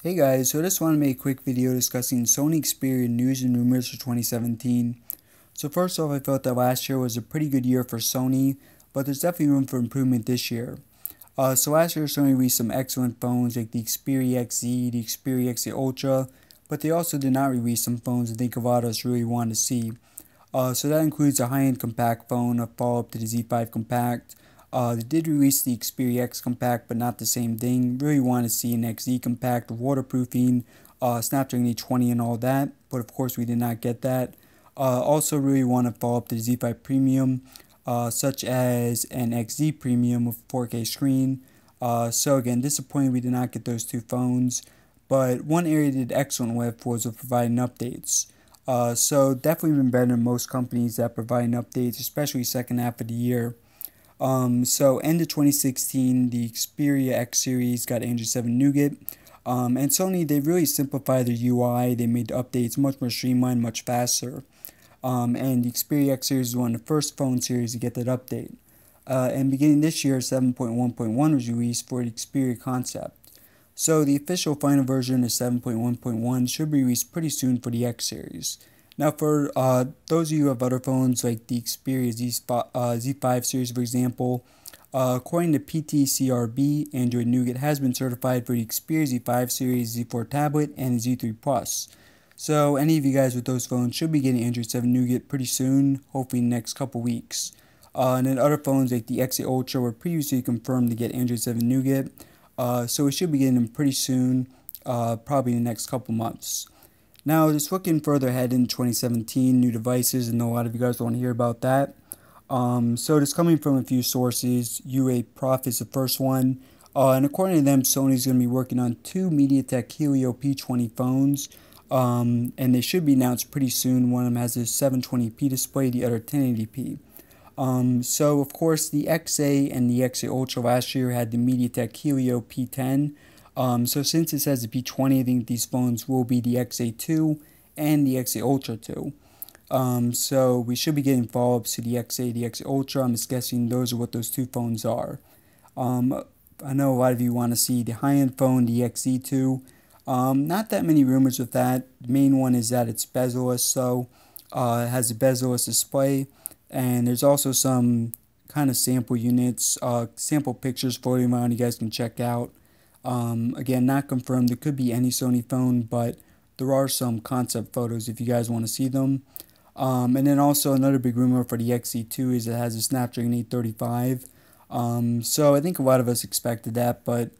Hey guys, so I just want to make a quick video discussing Sony Xperia news and rumors for 2017. So first off, I felt that last year was a pretty good year for Sony, but there's definitely room for improvement this year. Uh, so last year Sony released some excellent phones like the Xperia XZ, the Xperia XZ Ultra, but they also did not release some phones I think a lot of us really wanted to see. Uh, so that includes a high-end compact phone, a follow-up to the Z5 Compact, uh, they did release the Xperia X Compact, but not the same thing. Really want to see an XZ Compact waterproofing, uh, Snapdragon 820 and all that, but of course we did not get that. Uh, also really want to follow up the Z5 Premium, uh, such as an XZ Premium with 4K screen. Uh, so again, disappointed we did not get those two phones, but one area did excellent with was with providing updates. Uh, so definitely been better than most companies that provide updates, especially second half of the year. Um, so end of 2016, the Xperia X series got Android 7 Nougat. Um, and Sony, they really simplified their UI. They made the updates much more streamlined, much faster. Um, and the Xperia X series was one of the first phone series to get that update. Uh, and beginning this year, 7.1.1 was released for the Xperia concept. So the official final version of 7.1.1 should be released pretty soon for the X series. Now, for uh, those of you who have other phones like the Xperia Z5, uh, Z5 series, for example, uh, according to PTCRB, Android Nougat has been certified for the Xperia Z5 series, Z4 tablet, and the Z3 Plus. So, any of you guys with those phones should be getting Android 7 Nougat pretty soon, hopefully in the next couple weeks. Uh, and then other phones like the XA Ultra were previously confirmed to get Android 7 Nougat, uh, so we should be getting them pretty soon, uh, probably in the next couple months. Now, just looking further ahead in 2017, new devices, and a lot of you guys want to hear about that. Um, so, it's coming from a few sources. UA is the first one. Uh, and according to them, Sony's going to be working on two MediaTek Helio P20 phones. Um, and they should be announced pretty soon. One of them has a 720p display, the other 1080p. Um, so, of course, the XA and the XA Ultra last year had the MediaTek Helio P10. Um, so since it says the P20, I think these phones will be the XA2 and the XA Ultra 2. Um, so we should be getting follow-ups to the XA, the XA Ultra. I'm just guessing those are what those two phones are. Um, I know a lot of you want to see the high-end phone, the XZ2. Um, not that many rumors with that. The main one is that it's bezel-less, so uh, it has a bezel-less display. And there's also some kind of sample units, uh, sample pictures floating around you guys can check out. Um, again, not confirmed. It could be any Sony phone, but there are some concept photos if you guys want to see them. Um, and then also another big rumor for the XZ2 is it has a Snapdragon 835. Um, so I think a lot of us expected that, but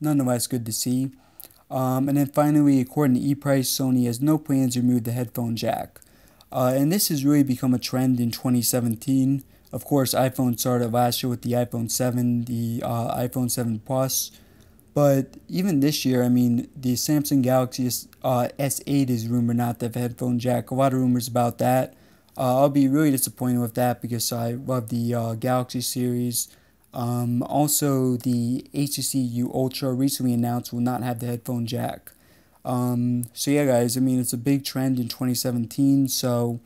nonetheless good to see. Um, and then finally, according to ePrice, Sony has no plans to remove the headphone jack. Uh, and this has really become a trend in 2017. Of course, iPhone started last year with the iPhone 7, the uh, iPhone 7 Plus, but even this year, I mean, the Samsung Galaxy uh, S8 is rumored not to have a headphone jack. A lot of rumors about that. Uh, I'll be really disappointed with that because I love the uh, Galaxy series. Um, also, the HTC U Ultra recently announced will not have the headphone jack. Um, so yeah, guys, I mean, it's a big trend in 2017. So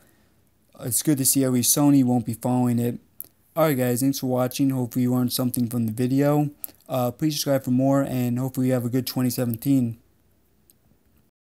it's good to see at least Sony won't be following it. Alright guys, thanks for watching. Hopefully you learned something from the video. Uh, please subscribe for more and hopefully you have a good 2017.